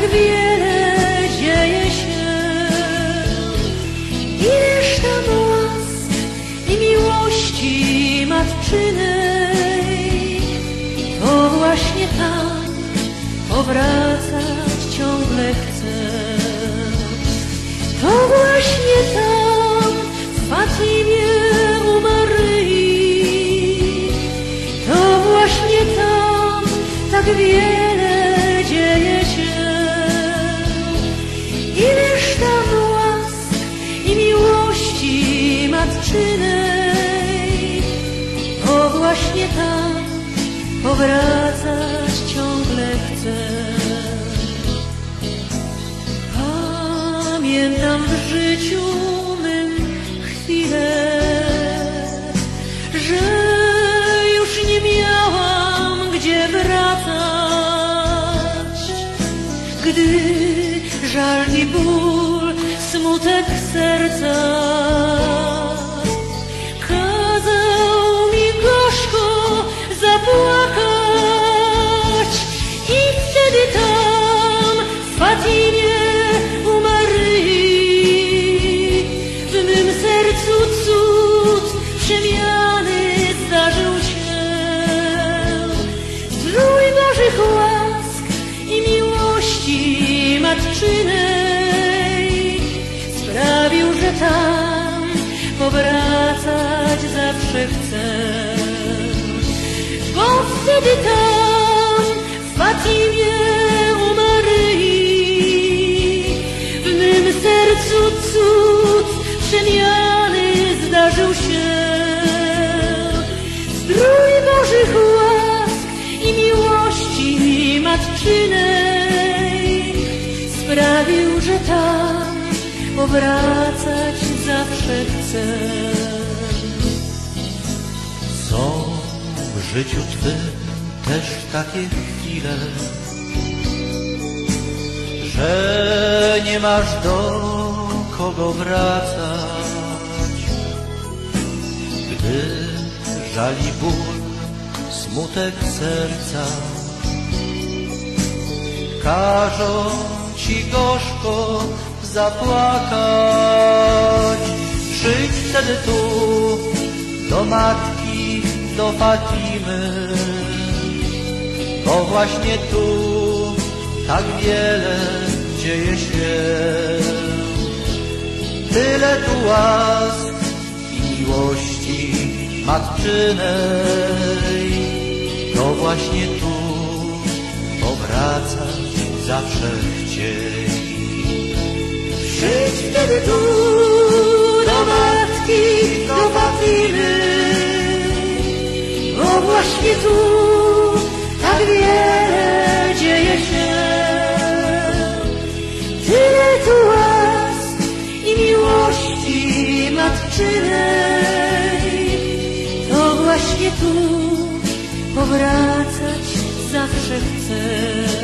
tak wiele dzieje się. Ileż tam łask i miłości matczynej, to właśnie tam powracać ciągle chcę. To właśnie tam, właśnie tam powracać ciągle chcę. Pamiętam w życiu mym chwilę, że już nie miałam gdzie wracać, gdy żal i ból, smutek serca zawsze chcę. Bo wtedy tam w Fatimie u Maryi w mym sercu cud przemiany zdarzył się. Zdrój Bożych łask i miłości matczynej sprawił, że tam powracać zawsze chcę. W życiu Twym też takie chwile, że nie masz do kogo wracać, gdy żali ból, smutek serca, każą Ci gorzko zapłakać. Przyjdź wtedy tu do matki, do Fatimy, bo właśnie tu tak wiele dzieje się. Tyle tu łask i miłości matczynej, to właśnie tu powracać zawsze chciej. Przyjdź wtedy tu bo właśnie tu tak wiele dzieje się. Tyle tu łask i miłości matczynej, to właśnie tu powracać zawsze chcę.